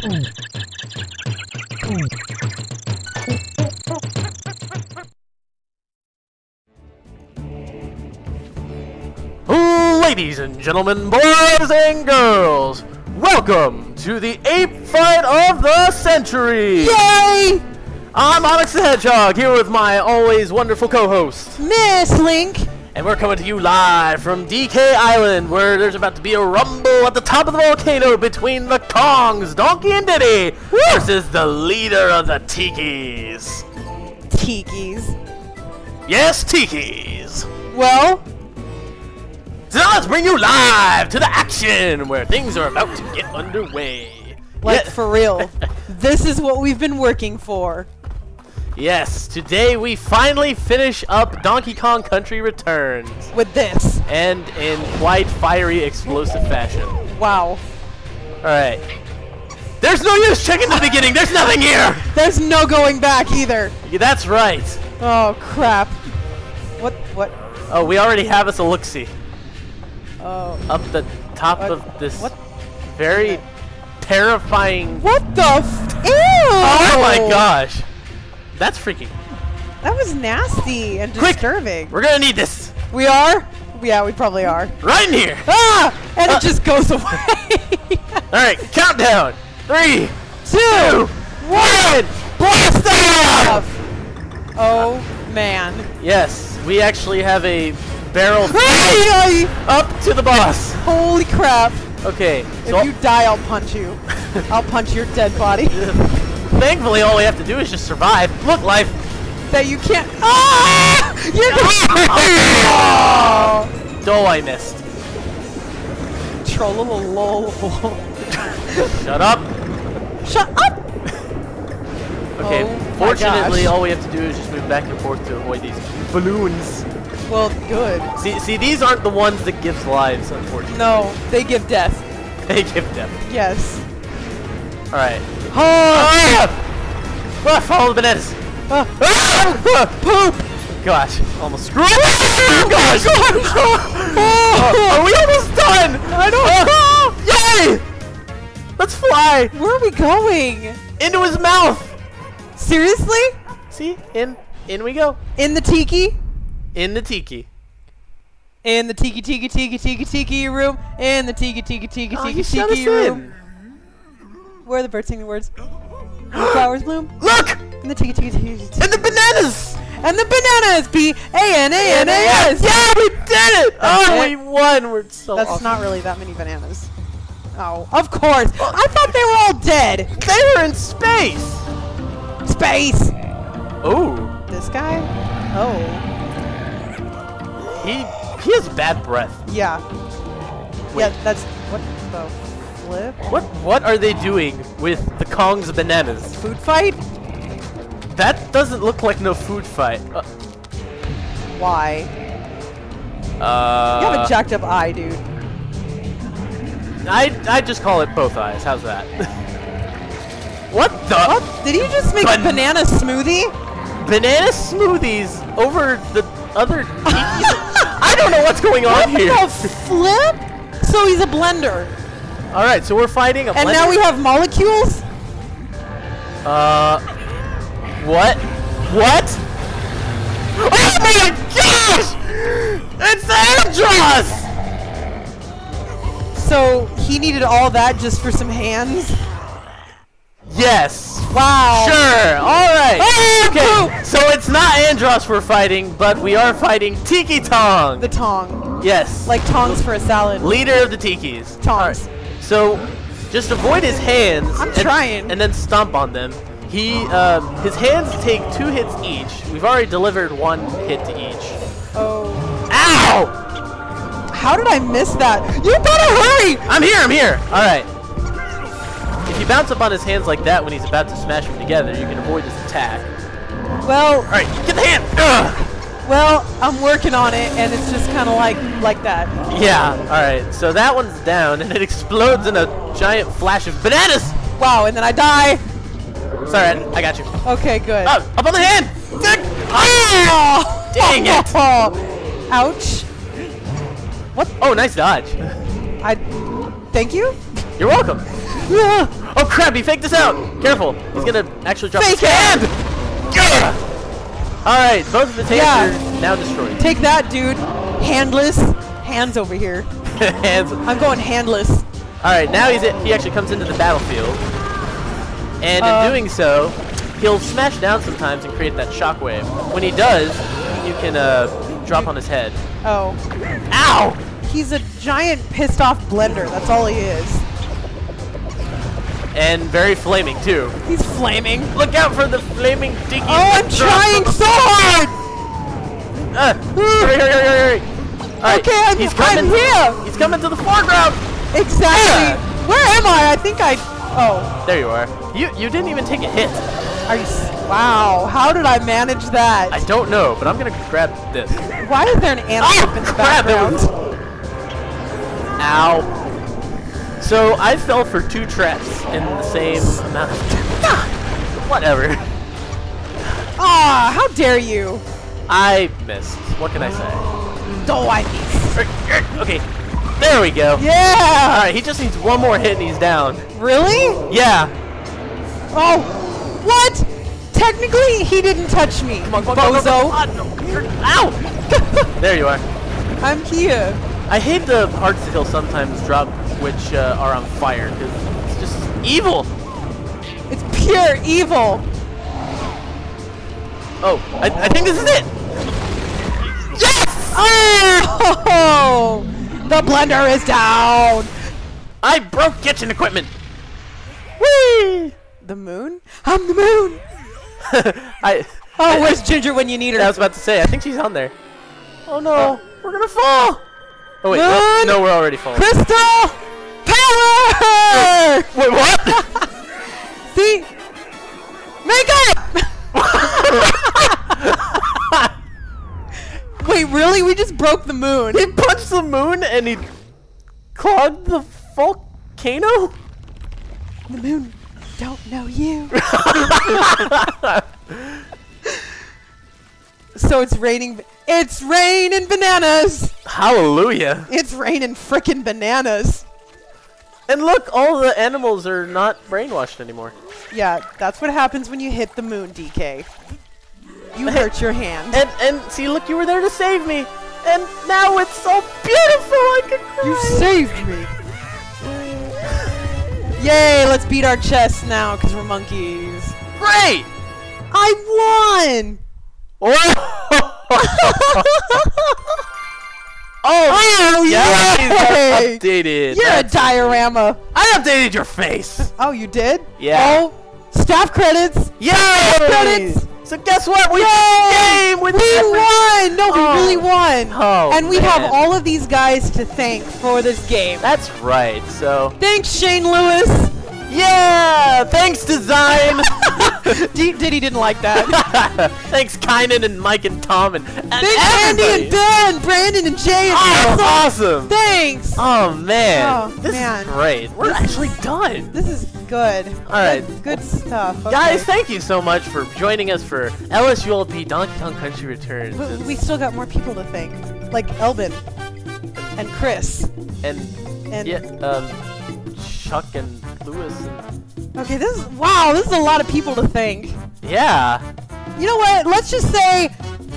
Ladies and gentlemen, boys and girls, welcome to the ape fight of the century! Yay! I'm Onyx the Hedgehog, here with my always wonderful co-host. Miss Link! And we're coming to you live from DK Island, where there's about to be a rumble at the top of the volcano between the Kongs, Donkey and Diddy, versus the leader of the Tikis. Tikis. Yes, Tikis! Well, So now let's bring you live to the action, where things are about to get underway. like Yeah- for real. this is what we've been working for. Yes, today we finally finish up Donkey Kong Country Returns, With this. and in quite fiery, explosive fashion. Wow. Alright. There's no use checking the beginning, there's nothing here! There's no going back either. Yeah, That's right. Oh crap. What what Oh, we already have us a look-see. oh Up the top What- of this what? very terrifying... What the f Ew! Oh my gosh! That's freaking... That was nasty and Quick! disturbing. We're gonna need this! We are? Yeah, we probably are. Right in here! Ah! And Uh. it just goes away. Alright, countdown! Three, Two! one, blast off! Oh man. Yes, we actually have a barrel up to the boss. Holy crap. Okay, If so you die, I'll punch you. I'll punch your dead body. thankfully all we have to do is just survive. Look, life. that you can't. Ah! You're Oh, I missed. Trollololol. Shut up. Shut up! Okay, Oh fortunately, all we have to do is just move back and forth to avoid these balloons. Well, good. See, see, these aren't the ones that gives lives, unfortunately. No, they give death. They give them. Yes. All right. Oh! Ah! Ah, follow the bananas. Ah! Ah! Poop! Gosh, almost screwed. Oh, Gosh! Oh, are we almost done? I don't know. Yay! Let's fly Where are we going? into his mouth. Seriously? See, in, in we go. In the tiki? In the tiki. In the tiki tiki tiki tiki tiki room. In the tiki tiki tiki Oh, tiki shut us tiki room. in. Where are the birds singing the words? The flowers bloom. Look, In the tiki tiki tiki tiki. and the bananas. And the bananas! B A N A N A S! Yeah, we did it. Oh, we won. We're so. That's not really that many bananas. Oh, of course. I thought they were all dead. They were in space. Space. Oh, This guy? Oh, he he has bad breath. yeah. Wait. Yeah, that's what the flip? What what are they doing with the Kong's bananas? Food fight? That doesn't look like no food fight. Uh, Why? uh, You have a jacked up eye, dude. I I just call it both eyes. How's that? what the? What? Did you just make Ban- a banana smoothie? Banana smoothies over the other. I don't know what's going on What here. the flip? So he's a blender. All right, so we're fighting a. And now we have molecules? Uh, what? What? Oh my gosh! It's Andross! So he needed all that just for some hands? Yes. Wow. Sure. All right. Ah, okay. poop! So it's not Andross we're fighting, but we are fighting Tiki Tong. The tong. yes. Like tongs for a salad. leader of the Tikis. Tongs. So just avoid his hands. I'm and, trying. And then stomp on them. He, um, his hands take two hits each. We've already delivered one hit to each. Oh. Ow! How did I miss that? You better hurry! I'm here. I'm here. All right. If you bounce up on his hands like that when he's about to smash them together, you can avoid this attack. Well, All right, get the hand. Ugh. Well, I'm working on it, and it's just kind of like like that. Yeah. All right. So that one's down, and it explodes in a giant flash of bananas. Wow, and then I die. Sorry, I, got you. Okay, good. Oh, up on the hand. Ah! Dang it. Ouch. What? Oh, nice dodge. I. Thank you. You're welcome. Oh crap, he faked us out! Careful, he's gonna actually drop Fake hand! Alright, both of the hands Yeah. are now destroyed. Take that, dude. Handless. Hands over here. hands. I'm going handless. Alright, now he's he actually comes into the battlefield. And Uh, in doing so, he'll smash down sometimes and create that shockwave. When he does, you can uh, drop on his head. Oh. Ow! He's a giant pissed off blender. That's all he is. And very flaming too. He's flaming. Look out for the flaming tiki. Oh, I'm trying so hard! Uh, hurry, hurry, hurry, hurry! Alright, Okay, I'm- he's I'm coming. here. He's coming to the foreground. Exactly. Where am I? I think I. Oh, There you are. You you didn't even take a hit. are you? Wow. How did I manage that? I don't know, but I'm gonna grab this. Why is there an antelope in the Oh, crap! It background? was. Ow. So I fell for two traps in the same amount of time. Whatever. Ah, how dare you? I missed. What can I say? Oh, I miss. Okay, there we go. Yeah. Alright, he just needs one more hit and he's down. Really? Yeah. Oh, what? Technically, he didn't touch me. Come on, come on, come on, come Bozo. on. Ah. You're- Ow! there you are. I'm here. I hate the parts that he'll sometimes drop which uh, are on fire because it's just evil. It's pure evil. Oh, I, I think this is it. Yes! Oh, the blender is down. I broke kitchen equipment. Whee! The moon? I'm the moon. I. Oh, where's Ginger when you need her? I was about to say. I think she's on there. Oh no, we're gonna fall. Oh wait, no, we're already falling. Crystal Wait, what? See, make up. Wait, really? We just broke the moon. he punched the moon and he clogged the volcano. The moon don't know you. so it's raining. It's raining bananas. Hallelujah! It's raining frickin' bananas. And look, all the animals are not brainwashed anymore. Yeah, that's what happens when you hit the moon, DK. You hurt your hand. And and see, look, you were there to save me. And now it's so beautiful. I can cry. You saved me. Yay, let's beat our chests now because we're monkeys. Great. I won! Oh, oh, yeah, yay! updated. You're a That's- diorama. I updated your face. Oh, you did? Yeah. Oh, staff credits. Yay! credits. So guess what? We Yay! game with We won! No, we Oh. really won. Oh, and we have all of these guys to thank for this game. That's right. So Thanks, Shane Lewis. yeah, thanks design. D- Diddy didn't like that. thanks Kynan and Mike and Tom and, and Thanks, Andy and Ben, Brandon and Jay. And Oh, Elsa. awesome. Thanks. Oh man, Oh, this man. is great. We're actually done. This is good. All right. Good, good stuff. Okay. Guys, thank you so much for joining us for LSULP Donkey Kong Country Returns. we, we still got more people to thank, like Elvin and Chris and and. yeah, um, Chuck and Lewis. And, Okay, this is wow. This is a lot of people to thank. yeah. You know what? Let's just say,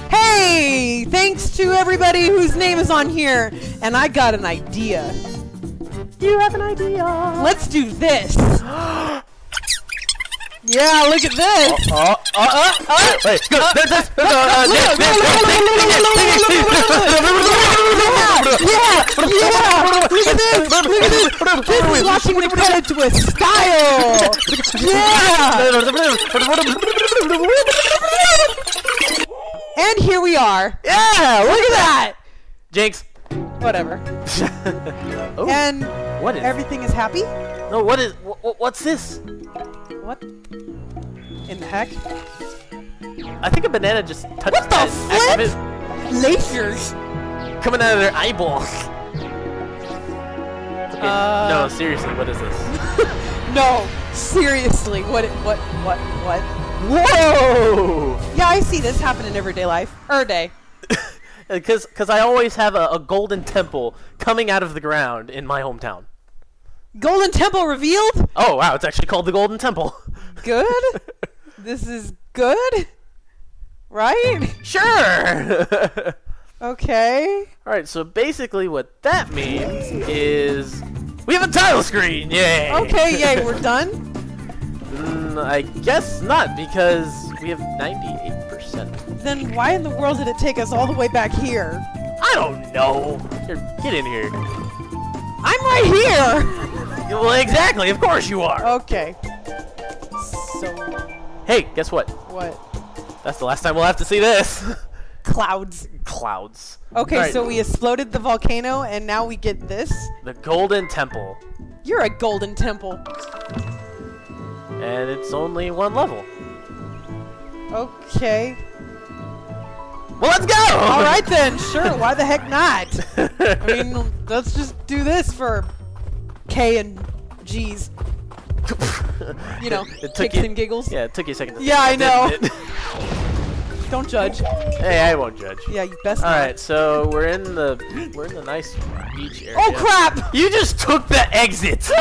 hey, thanks to everybody whose name is on here. And I got an idea. You have an idea. Let's do this. yeah, look at this. Oh, oh, oh, oh. Wait, go. There's this. there's, uh, Look, this, Yeah, yeah, yeah. Look at this. Look at this. This is watching the credits with style. Yeah. And here we are. Yeah, Look at that. Jinx. Whatever. oh, And what is? everything is happy. no, what is? Wh- what's this? What? In the heck? I think a banana just touched What the flip? Lasers. coming out of their eyeballs. Okay, Uh, no, seriously, what is this? No, seriously. What? What? What? What? Whoa! Yeah, I see this happen in everyday life. Er day. Because because I always have a, a golden temple coming out of the ground in my hometown. Golden Temple revealed. Oh wow, it's actually called the Golden Temple. Good. this is good. Right? sure. Okay. All right, so basically what that means is we have a title screen. Yay. Okay, yay, we're done. Mm, I guess not because we have 98%. Then why in the world did it take us all the way back here? I don't know. Here, get in here. I'm right here! Well, exactly. Of course you are. Okay. So Hey, guess what? what? That's the last time we'll have to see this. Clouds. Clouds. Okay, right, so we exploded the volcano and now we get this. the Golden Temple, You're a golden temple. and it's only one level. Okay. Well, let's go. All right then. Sure. Why the heck not? I mean, let's just do this for K and G's. You know, It took kicks you- and giggles. Yeah, it took you a second to Yeah, I know. Don't judge. hey, I won't judge. Yeah, you best. All not. right, so we're in the we're in the nice beach area. Oh crap! You just took the exit.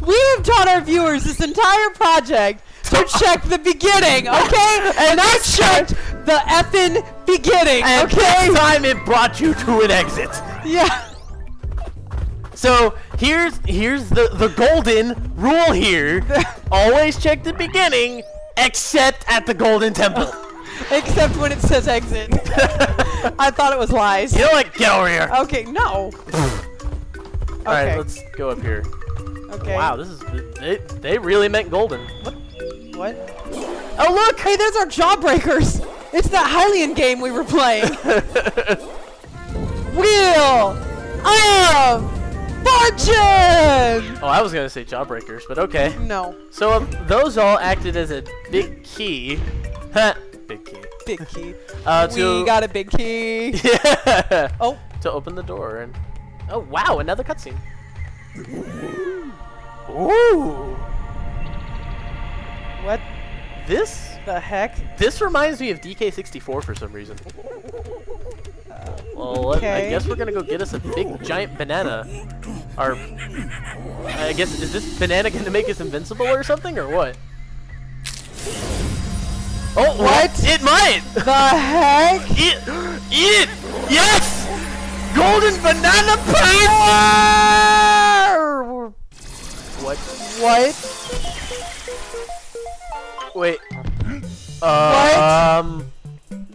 We have taught our viewers this entire project to check the beginning, okay? And I checked the effing beginning, and okay? time it brought you to an exit. Yeah. So here's here's the the golden rule here. Always check the beginning, except at the Golden Temple. Except when it says exit. I thought it was lies. you know what? Get over here. Okay, no. All right, let's go up here. Okay. Wow, this is they, they really meant golden. What? Oh look! Hey, there's our jawbreakers. It's that Hylian game we were playing. Wheel of Fortune! Oh, I was gonna say jawbreakers, but okay. No, So um, those all acted as a big key. Huh, big key. big key. Uh, to we got a big key. yeah. Oh, to open the door and oh wow, another cutscene. Ooh, what this the heck? this reminds me of DK64 for some reason. Well, let- I guess we're gonna go get us a big giant banana. Or I guess is this banana gonna make us invincible or something or what? Oh, What? It might. The heck? Eat, eat it! Yes! Golden banana paste! Ah! What? What? Wait. Um.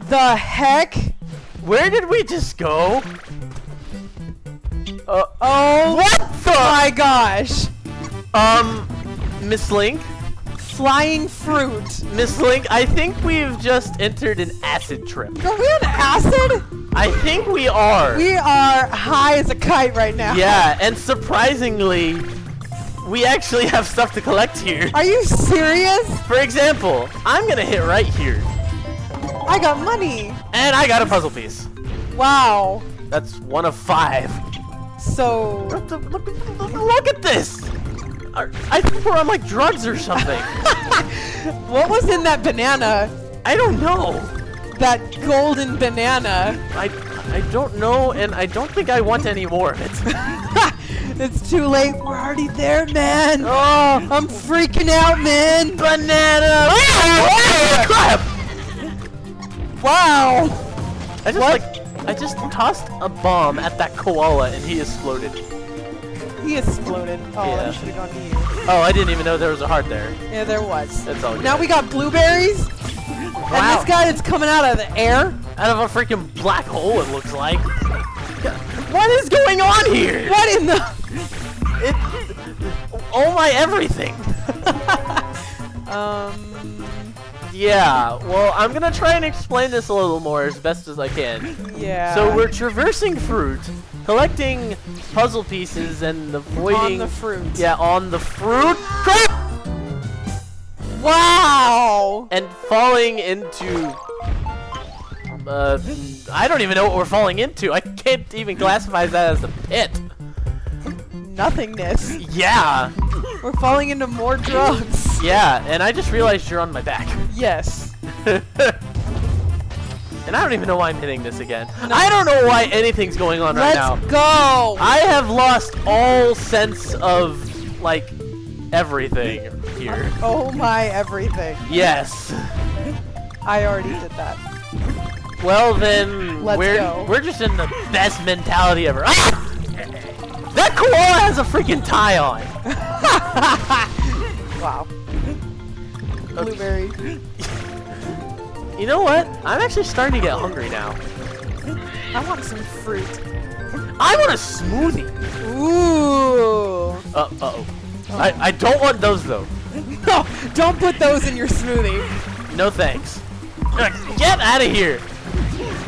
The heck? Where did we just go? Uh, Oh what the? my gosh! Um, Miss Link, Flying fruit. Miss Link, I think we've just entered an acid trip. Are we on acid? I think we are. We are high as a kite right now. yeah, and surprisingly, we actually have stuff to collect here. Are you serious? For example, I'm gonna hit right here, I got money. and I got a puzzle piece. Wow. That's one of five. So Look, look, look, at this! I think we're on like drugs or something. what was in that banana? I don't know. That golden banana. I I don't know, and I don't think I want any more of it. it's too late. We're already there, man. oh, I'm freaking out, man. banana! Ah! Crap! Wow. I just What? like I just tossed a bomb at that koala and he exploded. He exploded. Oh, Yeah. should have gone to you. Oh, I didn't even know there was a heart there. Yeah, there was. That's all good. Now we got blueberries. Wow. And this guy that's coming out of the air. Out of a freaking black hole, it looks like. What is going on here? What in the? It, oh my everything. Um. Yeah, well, I'm gonna try and explain this a little more as best as I can. Yeah. So we're traversing fruit, collecting puzzle pieces, and avoiding. on the fruit. Yeah, on the fruit. Crap! Wow. And falling into. Uh, I don't even know what we're falling into. I can't even classify that as a pit. Nothingness. Yeah, We're falling into more drugs. yeah, and I just realized you're on my back. Yes. And I don't even know why I'm hitting this again. I don't know why anything's going on right now. Let's go. I have lost all sense of, like, everything here. Oh my everything. Yes. I already did that. Well then, Let's we're go. we're just in the best mentality ever. Ah! That koala has a freaking tie on. Wow. Blueberry. You know what? I'm actually starting to get hungry now. I want some fruit. I want a smoothie. Ooh. Uh, uh oh. I, I don't want those though. No, don't put those in your smoothie. No thanks. Get out of here.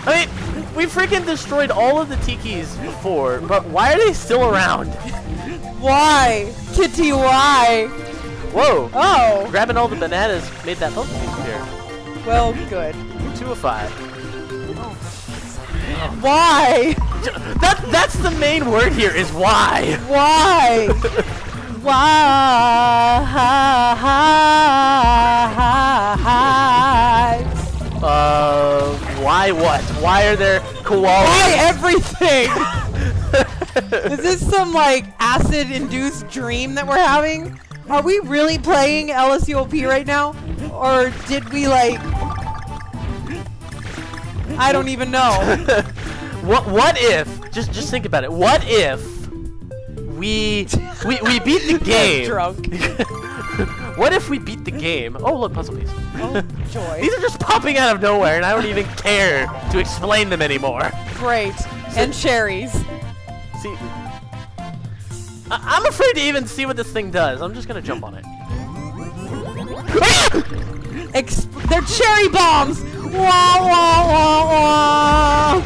I mean, we freaking destroyed all of the tikis before, but why are they still around? Why? Kitty, why? Whoa. Oh. Grabbing all the bananas made that puzzle disappear. Well, good. Two of five. Why? That that's the main word here is why. Why? Why? Why what? Why are there koalas? Why everything? Is this some like acid-induced dream that we're having? Are we really playing LSUOP right now? Or did we like... I don't even know. what what if? Just just think about it. What if we we we beat the game? Drunk. What if we beat the game? Oh look, puzzle piece. Oh, joy. These are just popping out of nowhere, and I don't even care to explain them anymore. Great. And cherries. See, I I'm afraid to even see what this thing does. I'm just gonna jump on it. Ex they're cherry bombs! Wah, wah, wah, wah.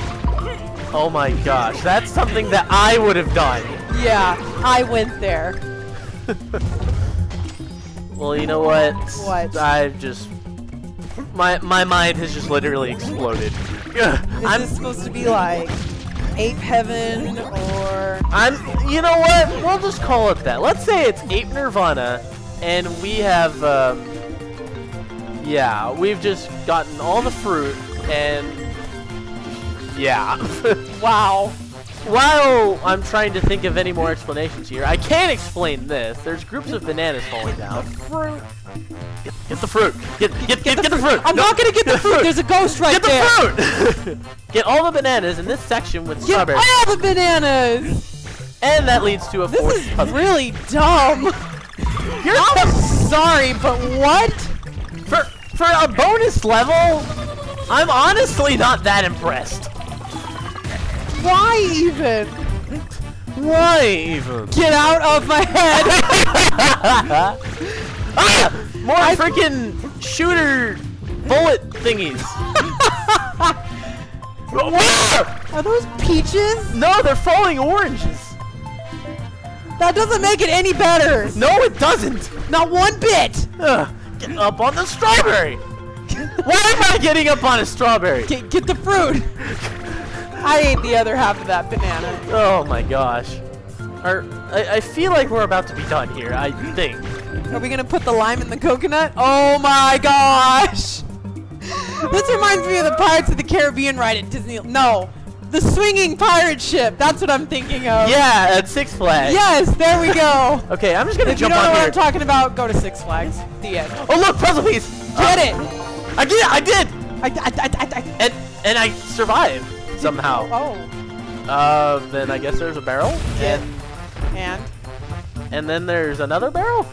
Oh my gosh, that's something that I would have done. Yeah, I went there. Well, you know what? What? I've just my my mind has just literally exploded. Is I'm this supposed to be like Ape Heaven or I'm you know what? We'll just call it that. Let's say it's Ape Nirvana and we have um yeah, we've just gotten all the fruit and yeah. wow? While I'm trying to think of any more explanations here, I can't explain this. There's groups of bananas falling down. Fruit. Get, get the fruit. Get get get, get the fruit. I'm No, not gonna get the fruit. There's a ghost right there. Get there. the fruit! get all the bananas in this section with Get strawberries. all the bananas. And that leads to a This fourth is puzzle. really dumb. You're I'm sorry, but what? for, for a bonus level, I'm honestly not that impressed. Why even? Why even? Get out of my head. ah! More freaking shooter bullet thingies. Are those peaches? no, they're falling oranges. That doesn't make it any better. No, it doesn't. Not one bit. Ugh, get up on the strawberry. Why am I getting up on a strawberry? Get, get the fruit. I ate the other half of that banana. Oh my gosh. Are, I, I feel like we're about to be done here, I think. Are we gonna put the lime in the coconut? Oh my gosh! This reminds me of the Pirates of the Caribbean ride at Disney. No, the swinging pirate ship. That's what I'm thinking of. Yeah, at Six Flags. Yes, there we go. Okay, I'm just gonna if you jump don't know what here. I'm talking about, go to Six Flags. The end. oh look, puzzle piece. Get Uh, it. I did. I did. I, I, I, I, I. And and I survived somehow. Oh. Uh, then I guess there's a barrel. And And. and then there's another barrel.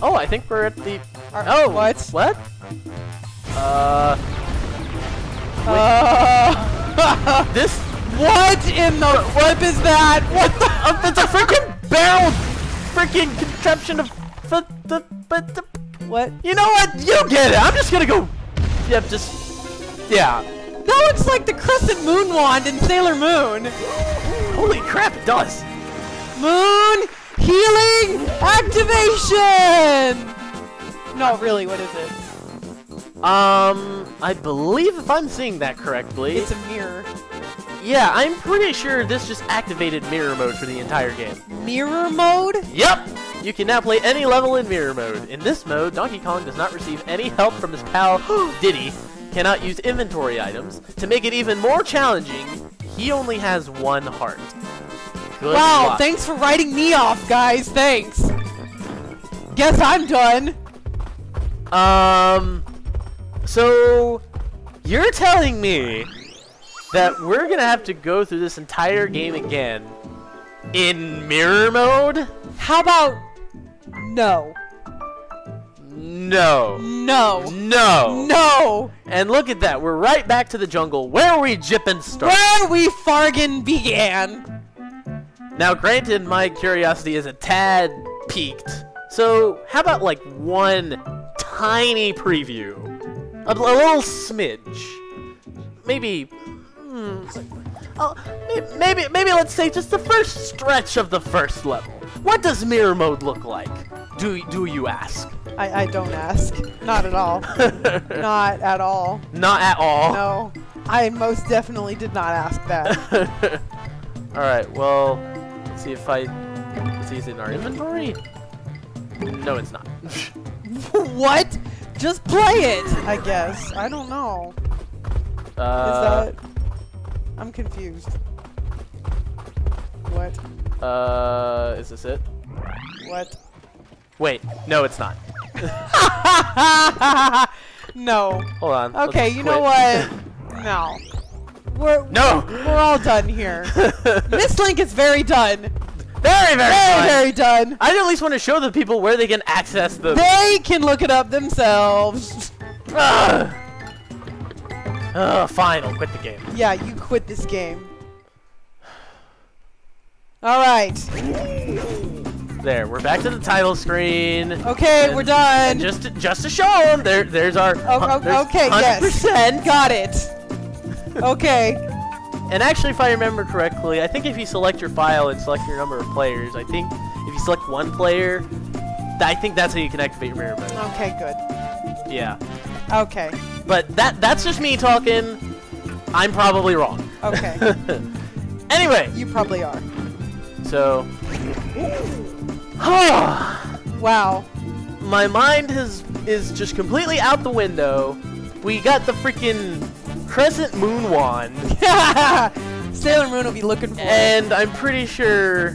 Oh, I think we're at the. Are- Oh, what? What? Uh, Uh, this. what in the flip is that? What the? Uh, it's a freaking barrel, freaking contraption of. But the but the. What? You know what? You get it. I'm just gonna go. Yep, just. Yeah. That looks like the crescent moon wand in Sailor Moon. Holy crap, it does. Moon healing activation. No, really, what is it? Um, I believe if I'm seeing that correctly. It's a mirror. yeah, I'm pretty sure this just activated mirror mode for the entire game. Mirror mode? Yep! You can now play any level in mirror mode. In this mode, Donkey Kong does not receive any help from his pal Diddy, cannot use inventory items. To make it even more challenging, he only has one heart. Good Wow, luck. thanks for writing me off, guys. Thanks. Guess I'm done. Um, so you're telling me that we're gonna have to go through this entire game again in mirror mode? How about no? No. No. No. No. And look at that. We're right back to the jungle where we jippin' start. Where we fargan began. Now, granted, my curiosity is a tad peaked. So, how about like one tiny preview? A, a little smidge. Maybe. hmm, oh, may- maybe, maybe let's say just the first stretch of the first level. What does mirror mode look like? Do do you ask? I, I don't ask. Not at all. Not at all. Not at all. No. I most definitely did not ask that. all right. Well, let's see if I. Is it in our inventory? No, it's not. what? Just play it, I guess. I don't know. Is Uh, that... I'm confused. What? uh, is this it? What? Wait, no, it's not. no. Hold on. Okay, you know what? No. We're No. we're all done here. Miss Link is very done. very, very, Very, fun. very done. I at least want to show the people where they can access the. They can look it up themselves. Ugh. Fine, I'll quit the game. Yeah, you quit this game. All right. There, we're back to the title screen. Okay, And- we're done. Just, to, just to show them, there, there's our. Oh, oh, there's okay, yes. 100%. Got it. Okay. And actually, if I remember correctly, I think if you select your file and select your number of players, I think if you select one player, I think that's how you can activate your mirror mode. Okay, good. Yeah. Okay. But that that's just me talking. I'm probably wrong. Okay. anyway, You probably are. so Wow. my mind has is just completely out the window. We got the freaking crescent moon wand, Sailor Moon will be looking for it. and I'm pretty sure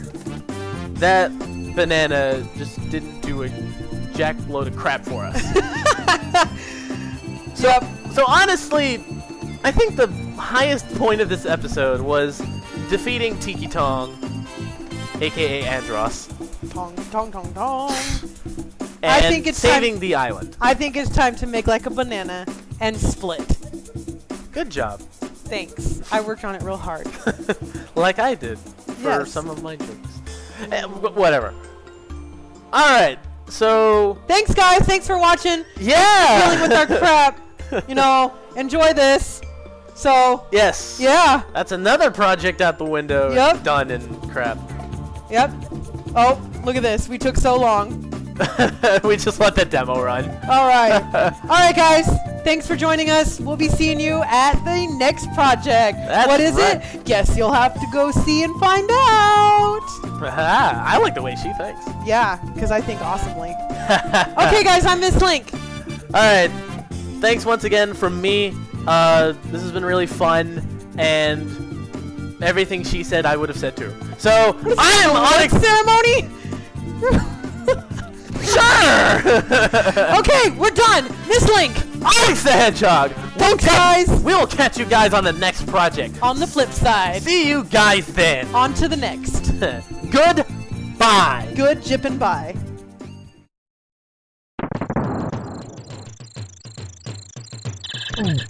that banana just didn't do a jack load of crap for us. so, so honestly, I think the highest point of this episode was defeating Tiki Tong, aka Andross, Tong, tong, tong, tong. and I think it's time- saving the island. I think it's time to make like a banana and split. Good job. Thanks. I worked on it real hard. like I did for Yes. some of my jokes. Eh, wh- whatever. All right. So Thanks, guys. Thanks for watching. yeah. Dealing with our crap. You know, enjoy this. So, Yes. yeah. That's another project out the window. Yep. Done and crap. Yep. Oh, look at this. We took so long. we just let the demo run. All right. All right, guys. Thanks for joining us. We'll be seeing you at the next project. That's what is right. it? Guess you'll have to go see and find out. Ah, I like the way she thinks. Yeah, because I think awesomely. Okay, guys, I'm Miss Link. All right. Thanks once again from me. Uh, this has been really fun, and everything she said, I would have said too. So I am unex- ceremony. sure. okay, we're done. Miss Link. Alex the Hedgehog. We'll Thanks, catch- guys. We'll catch you guys on the next project. On the flip side, See you guys then. on to the next. Goodbye. Good jippin' bye. Mm.